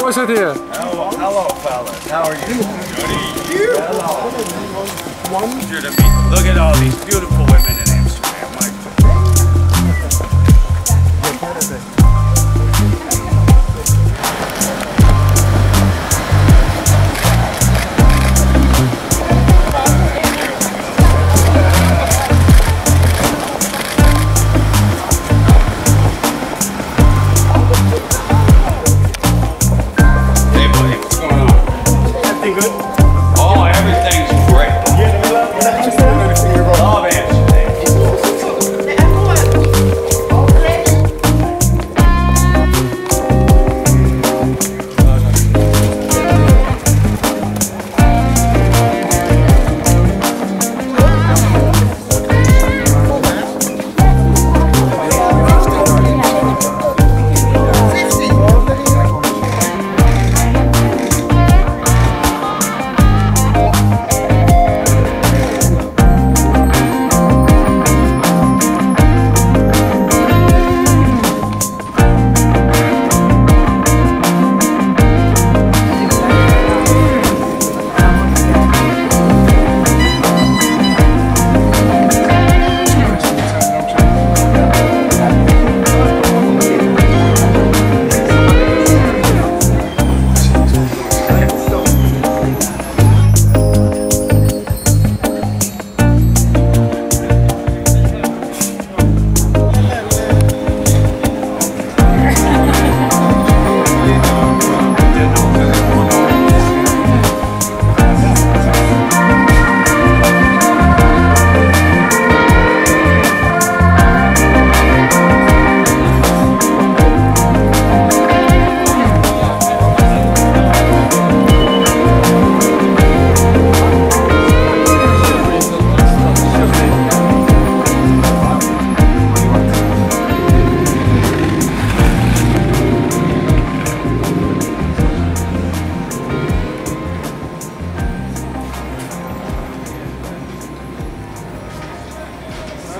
What's with you? Hello, hello fellas. How are you? Good you. Hello. To. Look at all these beautiful women in Amsterdam. good. Oh, everything's great. Yeah, love, love, love, love it.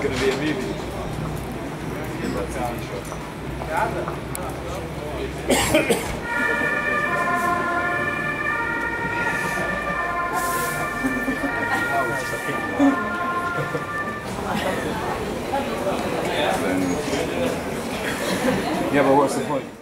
going to be a movie. yeah, but what's the point?